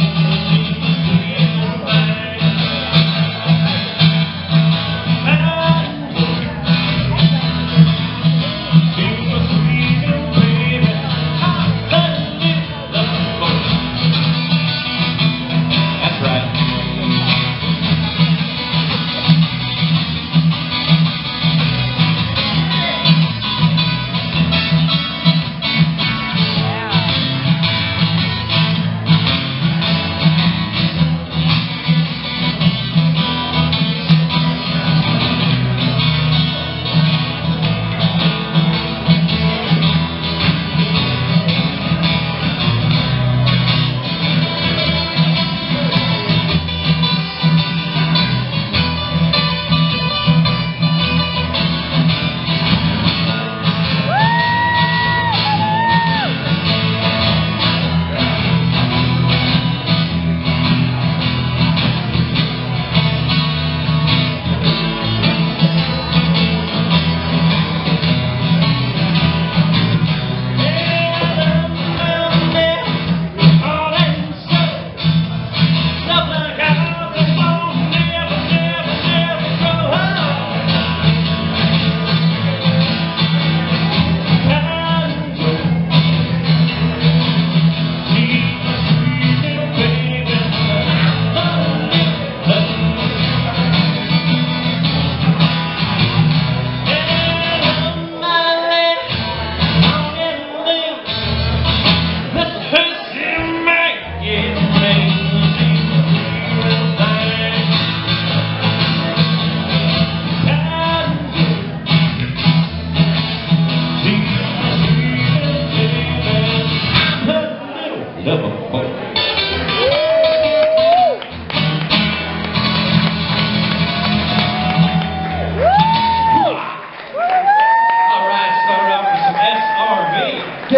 Thank you.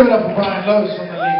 give it up for Brian Lowe's from the League.